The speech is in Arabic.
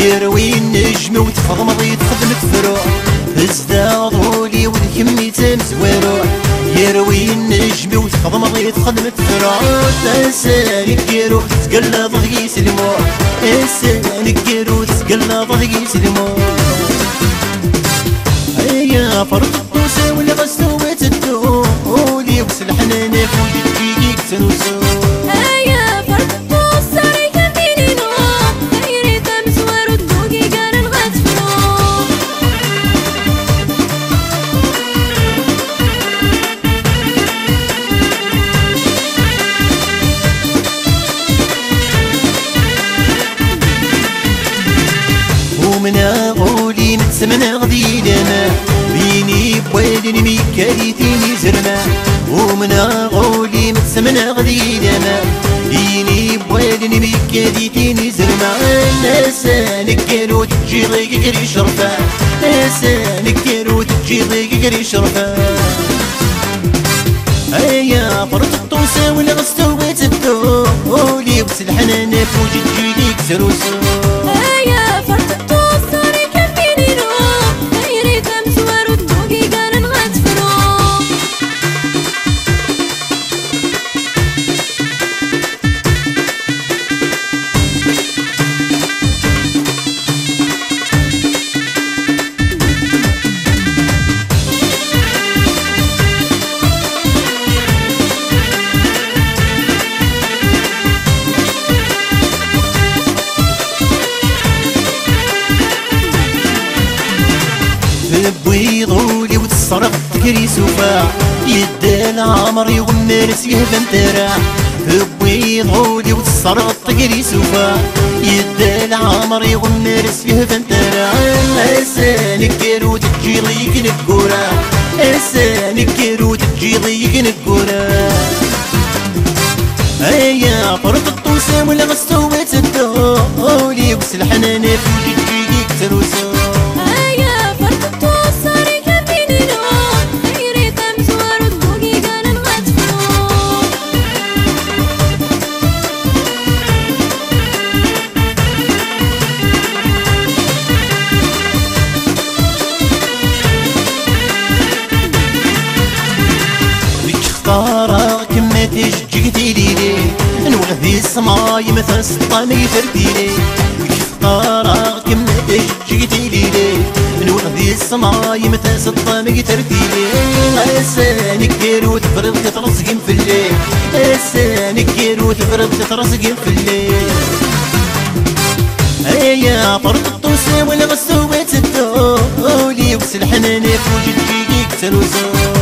يروي النجم وتفض مضي تخدم تفروع ازداد ولي والكمي زويرو يروي النجم وتفض مضي تخدم تفروع تسألي كيرو تقلب ضغيس الموع تسألي كيرو تقلب ضغيس الموع يا فرط الطوسة ولا غسوة الدو ولي وسلحنا نفوت تجيك تنوسو ومن أقولي نتسمنا غدي لنا بيني بوالي ميكالي تيني زرنا. ومن أقولي نتسمنا غدي لنا بيني بوالي ميكالي تيني زرنا. ناسانك كانوا تجي ضيق كري شرفا ناسانك كانوا تجي ضيق كري شرفا هيا فرط الطوسة ولا غستويت الدولي وسلحنا نفوج تجيليك سروسو يدال عمر يغمر سيهبن تراح بويضولي وتصرف تكري سوفا. يدال عمر يغمر سيهبن تراح اسانك كيرو تجي ضيق نكورا اسانك كيرو تجي ضيق نكورا هيا فرط الطوسة ولا غستويت الدولي وسلحنا نفوجي كما تشجقتي ليلي. نوهي السماي مثل سطامي فرديلي بك اختارا كما تشجقتي ليلي. نوهي السماي مثل سطامي ترديلي اسانك كيرو تفرض تترزقين في الليل اسانك كيرو تفرض تترزقين في الليل هيا فرط الطوسة ولا غسوة الدولي وسلحنا نفوج تجيك تروسو